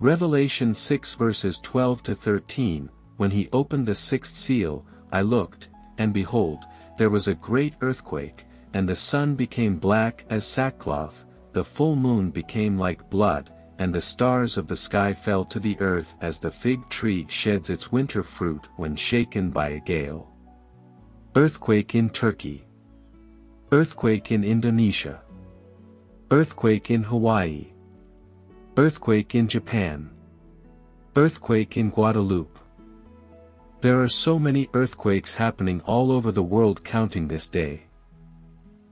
Revelation 6 verses 12 to 13, When he opened the sixth seal, I looked, and behold, there was a great earthquake, and the sun became black as sackcloth, the full moon became like blood, and the stars of the sky fell to the earth as the fig tree sheds its winter fruit when shaken by a gale. Earthquake in Turkey. Earthquake in Indonesia. Earthquake in Hawaii. Earthquake in Japan. Earthquake in Guadeloupe. There are so many earthquakes happening all over the world counting this day.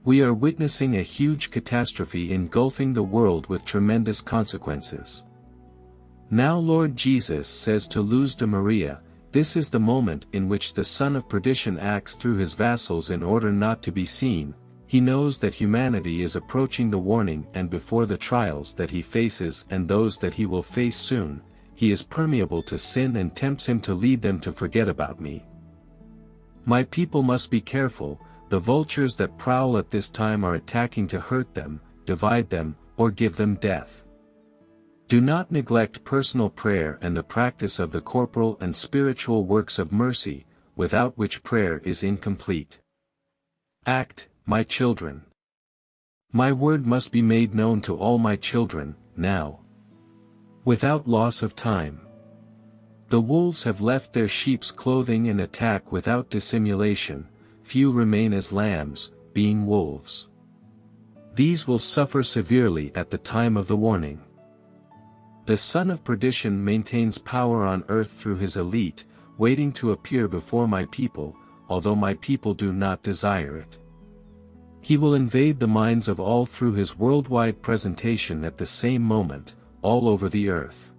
We are witnessing a huge catastrophe engulfing the world with tremendous consequences. Now Lord Jesus says to Luz de Maria, this is the moment in which the son of perdition acts through his vassals in order not to be seen, he knows that humanity is approaching the warning and before the trials that he faces and those that he will face soon, he is permeable to sin and tempts him to lead them to forget about me. My people must be careful, the vultures that prowl at this time are attacking to hurt them, divide them, or give them death. Do not neglect personal prayer and the practice of the corporal and spiritual works of mercy, without which prayer is incomplete. Act, my children. My word must be made known to all my children, now. Without loss of time. The wolves have left their sheep's clothing and attack without dissimulation, few remain as lambs, being wolves. These will suffer severely at the time of the warning. The son of perdition maintains power on earth through his elite, waiting to appear before my people, although my people do not desire it. He will invade the minds of all through his worldwide presentation at the same moment, all over the earth.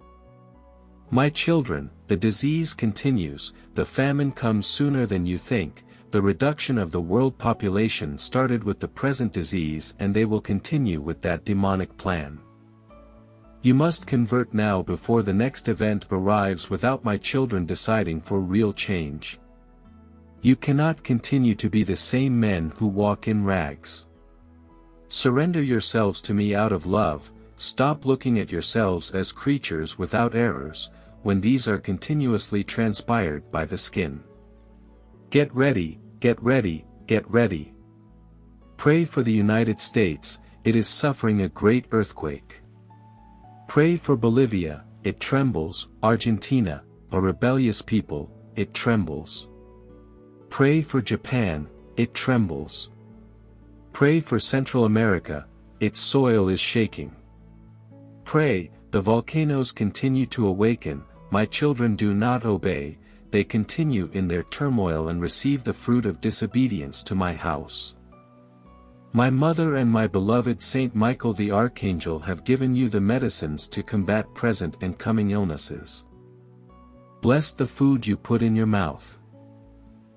My children, the disease continues, the famine comes sooner than you think, the reduction of the world population started with the present disease and they will continue with that demonic plan. You must convert now before the next event arrives without my children deciding for real change. You cannot continue to be the same men who walk in rags. Surrender yourselves to me out of love, stop looking at yourselves as creatures without errors, when these are continuously transpired by the skin. Get ready, get ready, get ready. Pray for the United States, it is suffering a great earthquake. Pray for Bolivia, it trembles, Argentina, a rebellious people, it trembles. Pray for Japan, it trembles. Pray for Central America, its soil is shaking. Pray, the volcanoes continue to awaken, my children do not obey, they continue in their turmoil and receive the fruit of disobedience to my house. My mother and my beloved Saint Michael the Archangel have given you the medicines to combat present and coming illnesses. Bless the food you put in your mouth.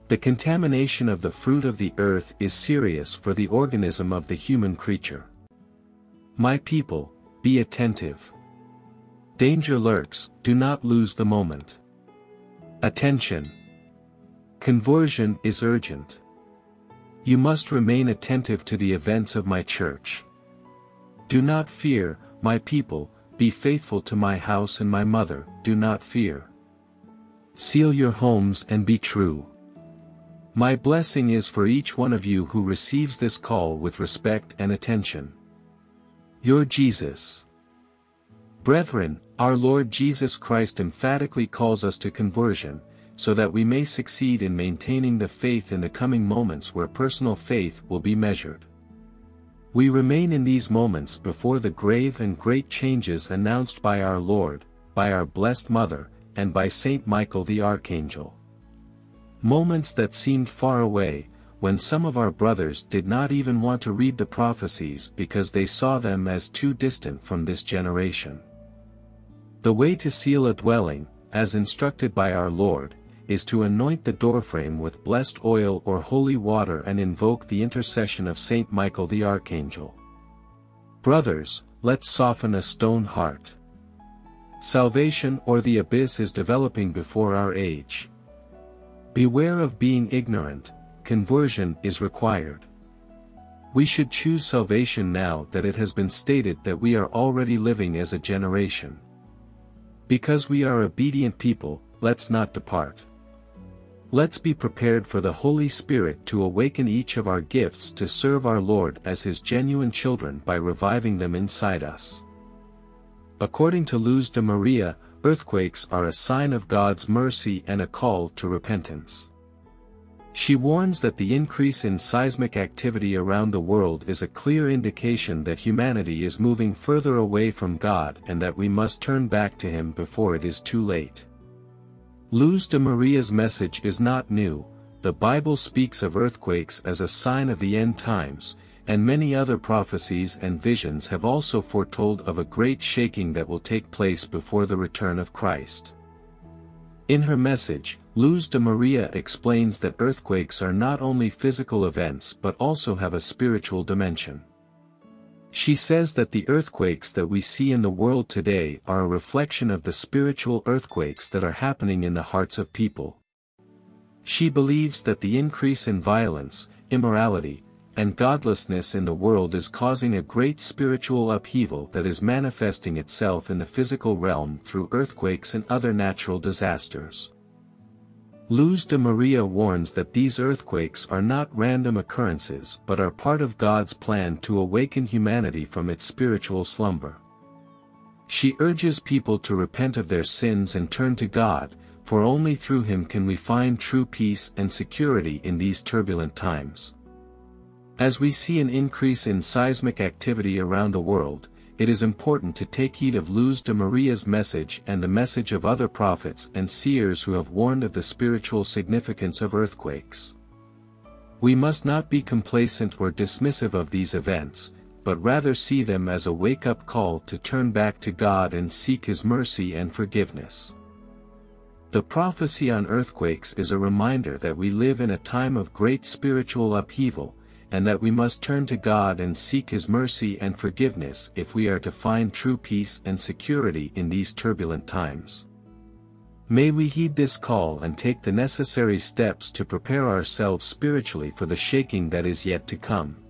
The contamination of the fruit of the earth is serious for the organism of the human creature. My people, be attentive. Danger lurks, do not lose the moment. Attention. Conversion is urgent. You must remain attentive to the events of my church. Do not fear, my people, be faithful to my house and my mother, do not fear. Seal your homes and be true. My blessing is for each one of you who receives this call with respect and attention. Your Jesus. Brethren, our Lord Jesus Christ emphatically calls us to conversion, so that we may succeed in maintaining the faith in the coming moments where personal faith will be measured. We remain in these moments before the grave and great changes announced by our Lord, by our blessed Mother, and by Saint Michael the Archangel. Moments that seemed far away, when some of our brothers did not even want to read the prophecies because they saw them as too distant from this generation. The way to seal a dwelling, as instructed by our Lord, is to anoint the doorframe with blessed oil or holy water and invoke the intercession of Saint Michael the Archangel. Brothers, let's soften a stone heart. Salvation or the abyss is developing before our age. Beware of being ignorant, conversion is required. We should choose salvation now that it has been stated that we are already living as a generation. Because we are obedient people, let's not depart. Let's be prepared for the Holy Spirit to awaken each of our gifts to serve our Lord as His genuine children by reviving them inside us. According to Luz de Maria, earthquakes are a sign of God's mercy and a call to repentance. She warns that the increase in seismic activity around the world is a clear indication that humanity is moving further away from God and that we must turn back to Him before it is too late. Luz de Maria's message is not new, the Bible speaks of earthquakes as a sign of the end times, and many other prophecies and visions have also foretold of a great shaking that will take place before the return of Christ. In her message, Luz de Maria explains that earthquakes are not only physical events but also have a spiritual dimension. She says that the earthquakes that we see in the world today are a reflection of the spiritual earthquakes that are happening in the hearts of people. She believes that the increase in violence, immorality, and godlessness in the world is causing a great spiritual upheaval that is manifesting itself in the physical realm through earthquakes and other natural disasters. Luz de Maria warns that these earthquakes are not random occurrences but are part of God's plan to awaken humanity from its spiritual slumber. She urges people to repent of their sins and turn to God, for only through Him can we find true peace and security in these turbulent times. As we see an increase in seismic activity around the world, it is important to take heed of Luz de Maria's message and the message of other prophets and seers who have warned of the spiritual significance of earthquakes. We must not be complacent or dismissive of these events, but rather see them as a wake-up call to turn back to God and seek His mercy and forgiveness. The prophecy on earthquakes is a reminder that we live in a time of great spiritual upheaval, and that we must turn to God and seek His mercy and forgiveness if we are to find true peace and security in these turbulent times. May we heed this call and take the necessary steps to prepare ourselves spiritually for the shaking that is yet to come.